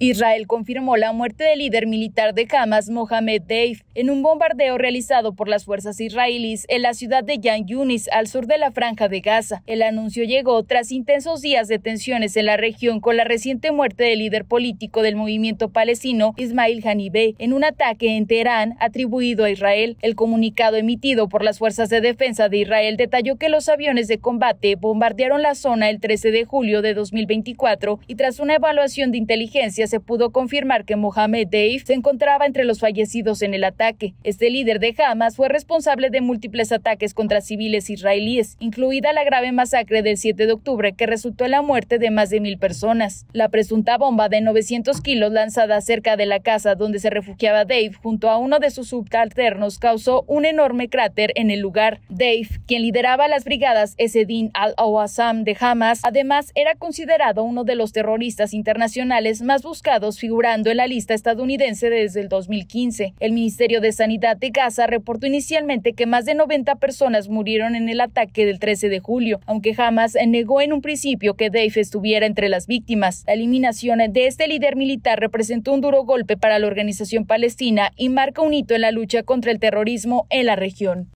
Israel confirmó la muerte del líder militar de Hamas, Mohamed Deif, en un bombardeo realizado por las fuerzas israelíes en la ciudad de Yan Yunis, al sur de la franja de Gaza. El anuncio llegó tras intensos días de tensiones en la región con la reciente muerte del líder político del movimiento palestino, Ismail Hanibeh, en un ataque en Teherán atribuido a Israel. El comunicado emitido por las fuerzas de defensa de Israel detalló que los aviones de combate bombardearon la zona el 13 de julio de 2024 y tras una evaluación de inteligencia se pudo confirmar que Mohamed Deif se encontraba entre los fallecidos en el ataque. Este líder de Hamas fue responsable de múltiples ataques contra civiles israelíes, incluida la grave masacre del 7 de octubre que resultó en la muerte de más de mil personas. La presunta bomba de 900 kilos lanzada cerca de la casa donde se refugiaba Dave junto a uno de sus subalternos causó un enorme cráter en el lugar. Dave, quien lideraba las brigadas Esedin al-Awasam de Hamas, además era considerado uno de los terroristas internacionales más buscados figurando en la lista estadounidense desde el 2015. El Ministerio de Sanidad de Gaza reportó inicialmente que más de 90 personas murieron en el ataque del 13 de julio, aunque jamás negó en un principio que Dave estuviera entre las víctimas. La eliminación de este líder militar representó un duro golpe para la organización palestina y marca un hito en la lucha contra el terrorismo en la región.